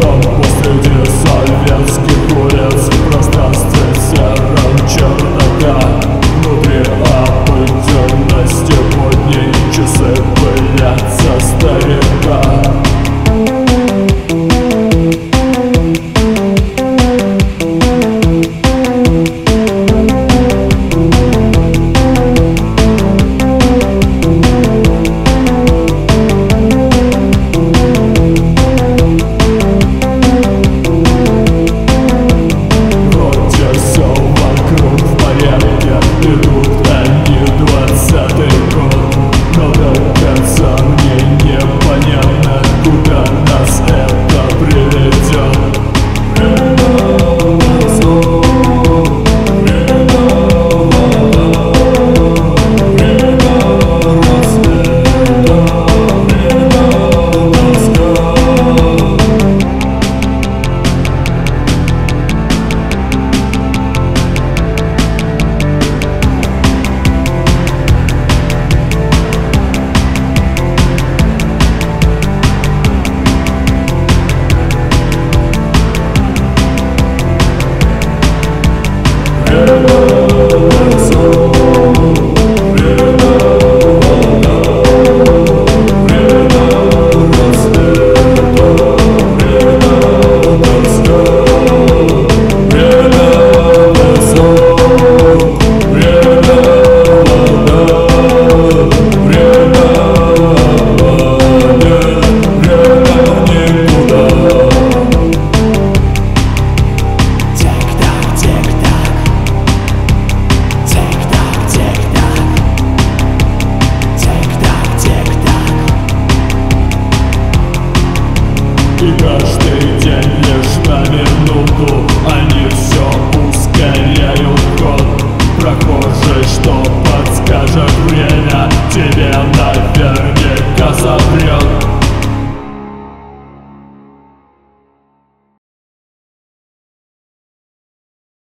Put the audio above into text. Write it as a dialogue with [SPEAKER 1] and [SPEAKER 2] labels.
[SPEAKER 1] Dollar. Каждый день лишь на минуту а Они все ускоряют ход. Прохожий, что подскажет время Тебе наверное